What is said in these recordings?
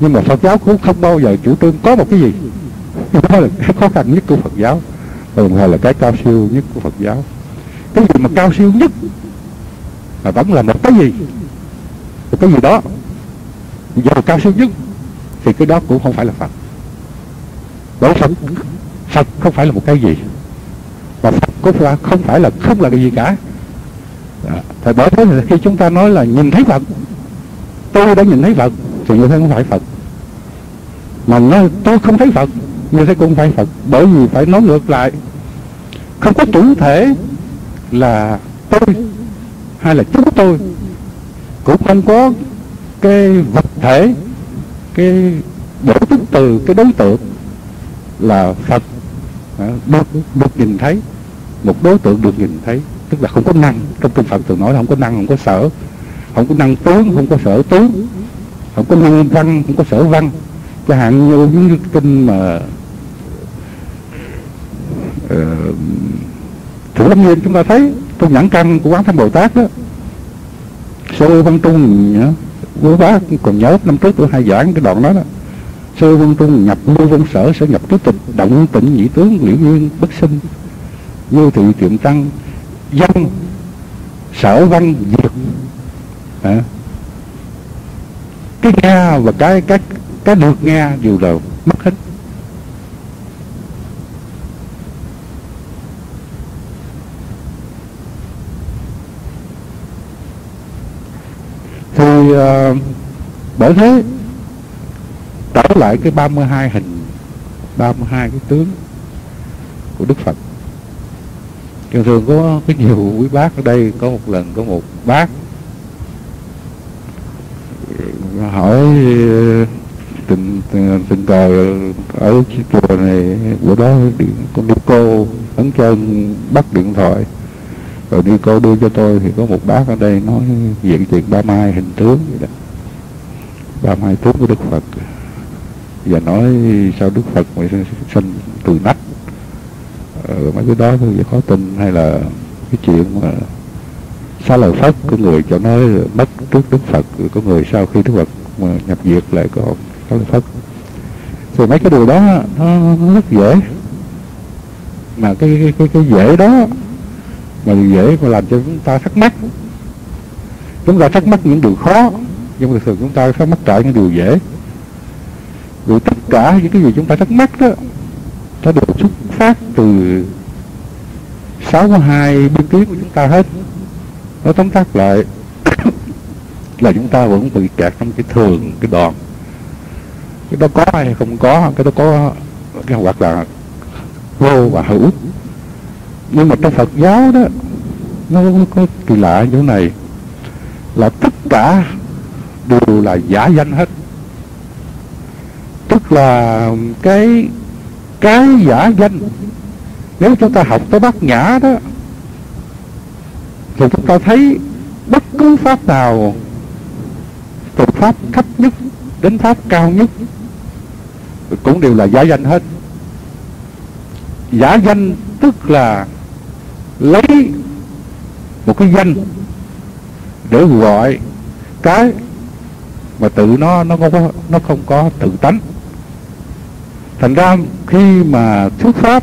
nhưng mà Phật giáo cũng không bao giờ chủ trương có một cái gì. Đó là cái khó khăn nhất của Phật giáo. Đồng thời là cái cao siêu nhất của Phật giáo. Cái gì mà cao siêu nhất là vẫn là một cái gì? Một cái gì đó. Giàu cao siêu nhất thì cái đó cũng không phải là Phật. Bởi Phật Phật không phải là một cái gì. Và Phật cũng là không phải là, không là cái gì cả. Dạ. Đó. Thì bởi thế thì khi chúng ta nói là nhìn thấy Phật, tôi đã nhìn thấy Phật thì như thế không phải Phật. Mà nói, tôi không thấy Phật như thế cũng phải Phật, bởi vì phải nói ngược lại. Không có chủ thể là tôi hay là chúng tôi, cũng không có cái vật thể, cái bổ túc từ, cái đối tượng là Phật à, được được nhìn thấy, một đối tượng được nhìn thấy, tức là không có năng trong kinh Phật thường nói là không có năng, không có sở, không có năng tướng, không có sở tướng không có năng văn không có sở văn. Chẳng hạn như những kinh mà uh, Thủ Lâm nghiêm chúng ta thấy trong nhãn căn của quán Thánh Bồ Tát đó Sơ Văn Trung nhá, Quý bác còn nhớ năm trước tôi hay giảng cái đoạn đó đó. Sơ Văn Trung nhập lưu văn sở sẽ nhập tứ tịch Động tịnh nhị tướng liễu nguyên bất sinh Như thị tiệm tăng Dân Sở văn diệt. À. Cái nghe và cái cái cái được nghe đều là mất hết. Thì uh, bởi thế trở lại cái 32 hình 32 cái tướng của Đức Phật. Thường thường có cái nhiều quý bác ở đây có một lần có một bác hỏi ờ, tình tình cờ ở chùa này bữa đó điện con đi cô ấn chân bắt điện thoại. Rồi đi cô đưa cho tôi thì có một bác ở đây nói diện chuyện ba mai hình tướng vậy đó. Ba mai tướng của đức phật. Và nói sao đức phật mới sinh từ nách? Ờ, mấy cái đó thì khó tin hay là cái chuyện mà xá lời phất có người cho nói mất trước đức phật có người sau khi đức phật mà nhập diệt lại có xá lời phất thì mấy cái điều đó nó, nó rất dễ. Mà cái cái cái, cái dễ đó mà dễ mà làm cho chúng ta thắc mắc. Chúng ta thắc mắc những điều khó nhưng mà thường chúng ta thắc mắc trở những điều dễ. Vì tất cả những cái gì chúng ta thắc mắc đó nó được xuất phát từ sáu hai biên kiến của chúng ta hết nó tóm tắt lại, là chúng ta vẫn bị kẹt trong cái thường, cái đoạn cái đó có hay không có, cái đó có cái hoặc là vô và hữu. Nhưng mà trong Phật giáo đó, nó có kỳ lạ chỗ này, là tất cả đều là giả danh hết. Tức là cái cái giả danh, nếu chúng ta học tới bát nhã đó thì chúng ta thấy bất cứ pháp nào từ pháp thấp nhất, đến pháp cao nhất, cũng đều là giả danh hết. Giả danh tức là lấy một cái danh để gọi cái mà tự nó nó không có, nó không có tự tánh. Thành ra khi mà thuyết pháp,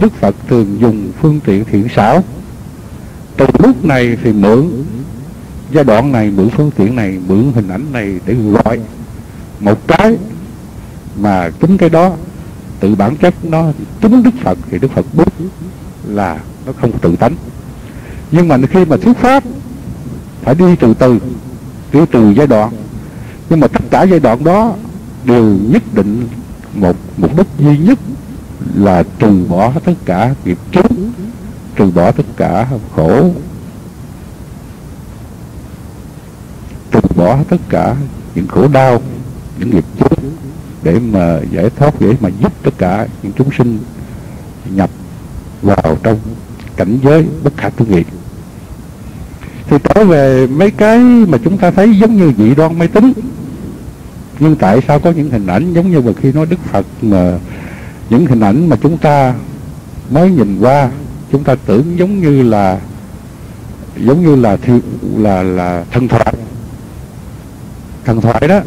đức phật thường dùng phương tiện thiện xảo trong lúc này thì mượn giai đoạn này, mượn phương tiện này, mượn hình ảnh này để gọi một cái mà chính cái đó tự bản chất nó chính đức phật thì đức phật biết là nó không tự tánh. Nhưng mà khi mà thuyết pháp phải đi từ từ, đi từ giai đoạn. Nhưng mà tất cả giai đoạn đó đều nhất định một mục đích duy nhất là trừ bỏ tất cả nghiệp chướng trừ bỏ tất cả khổ, trừ bỏ tất cả những khổ đau, những nghiệp chướng để mà giải thoát, để mà giúp tất cả những chúng sinh nhập vào trong cảnh giới bất khả tư nghị. Thì trở về mấy cái mà chúng ta thấy giống như dị đoan máy tính, nhưng tại sao có những hình ảnh giống như mà khi nói đức phật mà những hình ảnh mà chúng ta mới nhìn qua chúng ta tưởng giống như là, giống như là là là thần thoại. Thần thoại đó.